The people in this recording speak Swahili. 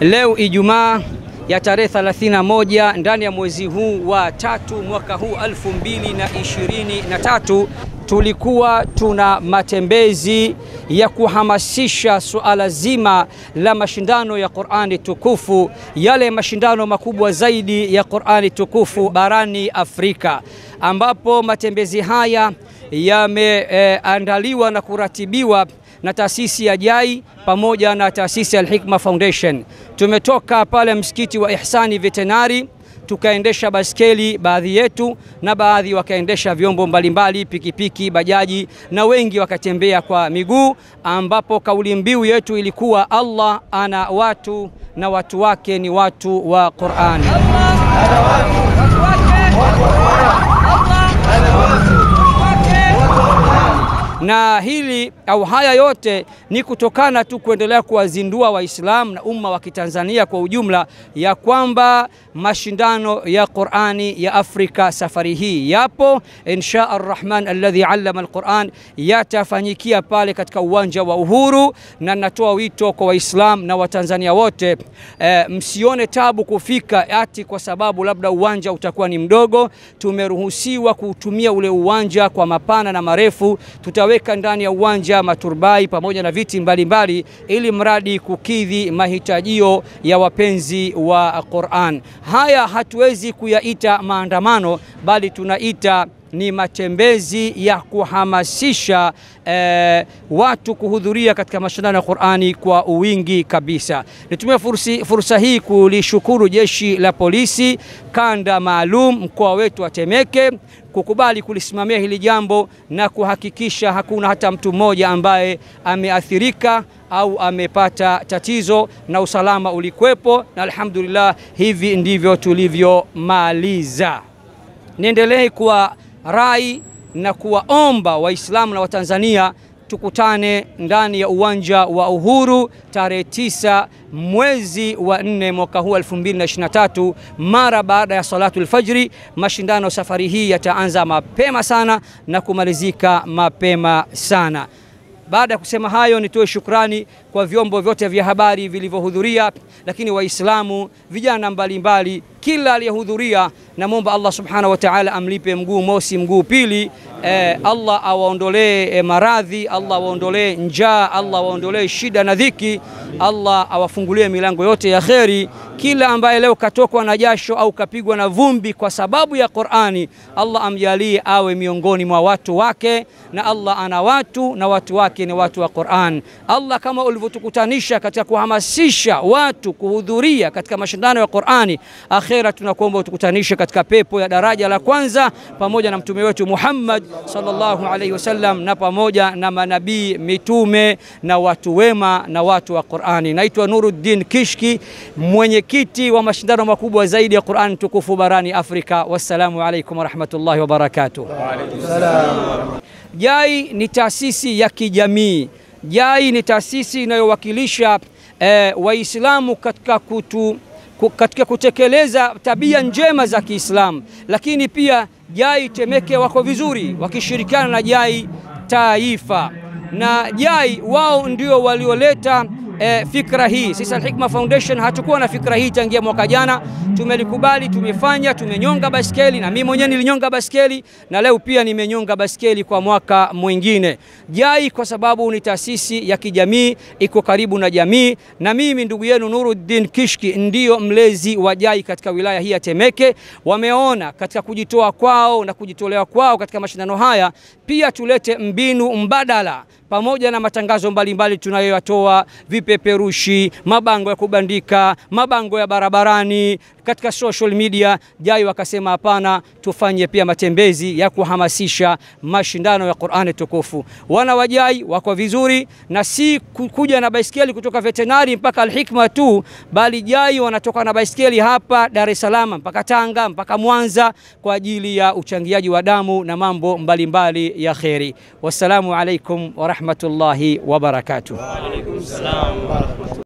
Leo Ijumaa ya tarehe 31 ndani ya mwezi huu wa tatu mwaka huu 2023 tulikuwa tuna matembezi ya kuhamasisha suala zima la mashindano ya Qur'ani tukufu, yale mashindano makubwa zaidi ya Qur'ani tukufu barani Afrika, ambapo matembezi haya yameandaliwa eh, na kuratibiwa na taasisi ya JAI pamoja na taasisi ya Al-Hikma Foundation. Tumetoka pale msikiti wa Ihsani Veterinary tukaendesha baskeli baadhi yetu, na baadhi wakaendesha vyombo mbalimbali, pikipiki, bajaji, na wengi wakatembea kwa miguu, ambapo kauli mbiu yetu ilikuwa Allah ana watu na watu wake ni watu wa Qur'ani. Na hili au haya yote ni kutokana tu kuendelea kuwazindua Waislamu na umma wa Kitanzania kwa ujumla ya kwamba mashindano ya Qur'ani ya Afrika safari hii yapo. Insha arrahman alladhi allama alquran, yatafanyikia pale katika uwanja wa Uhuru, na natoa wito kwa Waislamu na Watanzania wote e, msione tabu kufika ati kwa sababu labda uwanja utakuwa ni mdogo. Tumeruhusiwa kuutumia ule uwanja kwa mapana na marefu. Tuta weka ndani ya uwanja maturbai pamoja na viti mbalimbali mbali, ili mradi kukidhi mahitajio ya wapenzi wa Qur'an. Haya hatuwezi kuyaita maandamano, bali tunaita ni matembezi ya kuhamasisha eh, watu kuhudhuria katika mashindano ya Qur'ani kwa uwingi kabisa. Nitumia fursi, fursa hii kulishukuru jeshi la polisi kanda maalum mkoa wetu wa Temeke kukubali kulisimamia hili jambo na kuhakikisha hakuna hata mtu mmoja ambaye ameathirika au amepata tatizo na usalama ulikuwepo, na alhamdulillah, hivi ndivyo tulivyomaliza. Niendelee kuwa rai na kuwaomba Waislamu na Watanzania tukutane ndani ya uwanja wa Uhuru tarehe tisa mwezi wa nne mwaka huu 2023 mara baada ya salatu alfajri. Mashindano safari hii yataanza mapema sana na kumalizika mapema sana. Baada ya kusema hayo, nitoe shukrani kwa vyombo vyote vya habari vilivyohudhuria, lakini Waislamu, vijana mbalimbali, kila aliyehudhuria, namwomba Allah subhanahu wa ta'ala amlipe mguu mosi, mguu pili. Eh, Allah awaondolee eh, maradhi, Allah awaondolee njaa, Allah awaondolee shida na dhiki, Allah awafungulie milango yote ya kheri. Kila ambaye leo katokwa na jasho au kapigwa na vumbi kwa sababu ya Qur'ani, Allah amjalie awe miongoni mwa watu wake, na Allah ana watu na watu wake ni watu wa Qur'an. Allah kama ulivyotukutanisha katika kuhamasisha watu kuhudhuria katika mashindano ya Qur'ani, akhera tunakuomba utukutanishe katika pepo ya daraja la kwanza pamoja na mtume wetu Muhammad sallallahu alaihi wasallam na pamoja na manabii, mitume na watu wema na watu wa Qur'ani. Naitwa Nuruddin Kishki, mwenyekiti wa mashindano makubwa zaidi ya Qur'an tukufu barani Afrika. Wassalamu alaikum warahmatullahi wabarakatuh. Wa alaikum salam. JAI ni taasisi ya kijamii. JAI ni taasisi inayowakilisha eh, Waislamu katika kutu katika kutekeleza tabia njema za Kiislamu, lakini pia JAI Temeke wako vizuri wakishirikiana na JAI Taifa, na JAI wao ndio walioleta E, fikra hii. Sisi Al-Hikma Foundation hatukuwa na fikra hii tangia mwaka jana, tumelikubali, tumefanya, tumenyonga baskeli na mimi mwenyewe nilinyonga baskeli na leo pia nimenyonga baskeli kwa mwaka mwingine. JAI kwa sababu ni taasisi ya kijamii, iko karibu na jamii, na mimi ndugu yenu Nuruddin Kishki ndiyo mlezi wa JAI katika wilaya hii ya Temeke. Wameona katika kujitoa kwao na kujitolea kwao katika mashindano haya, pia tulete mbinu mbadala pamoja na matangazo mbalimbali tunayoyatoa, vipeperushi, mabango ya kubandika, mabango ya barabarani, katika social media. JAI wakasema hapana, tufanye pia matembezi ya kuhamasisha mashindano ya Qur'ani tukufu. Wana wajai wako vizuri, na si kuja na baiskeli kutoka veterinari mpaka Al-Hikma tu, bali JAI wanatoka na baiskeli hapa Dar es Salaam mpaka Tanga mpaka Mwanza kwa ajili ya uchangiaji wa damu na mambo mbalimbali mbali ya kheri. Wassalamu alaikum wa ورحمة الله وبركاته. وعليكم السلام ورحمة الله